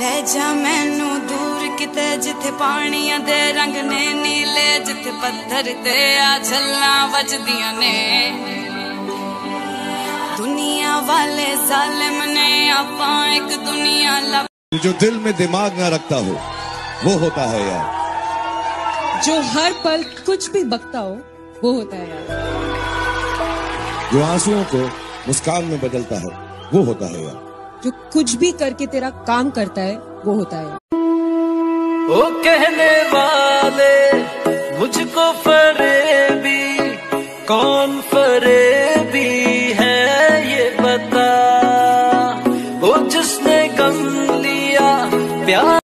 ਲੈ ਜਾ ਮੈਨੂੰ ਦੂਰ ਕਿਤੇ ਜਿੱਥੇ ਪਾਣੀਆਂ ਦੇ ਰੰਗ ਨੇ ਨੀਲੇ ਜਿੱਥੇ ਪੱਥਰ ਤੇ ਆ ਛੱਲਾਂ ਵੱਜਦੀਆਂ ਨੇ ਦੁਨੀਆ ਵਾਲੇ ਜ਼ਾਲਿਮ ਨੇ ਆਪਾਂ ਇੱਕ ਦੁਨੀਆ ਲੱਭ जो दिल में दिमाग ना रखता हो वो होता है यार जो हर पल कुछ भी बकता हो वो होता है यार जो आंसुओं को मुस्कान में बदलता है वो होता है यार जो कुछ भी करके तेरा काम करता है, वो होता है। ओ कहने वाले, मुझको फरेबी, कौन फरेबी है ये बता? वो जिसने गम लिया, प्यार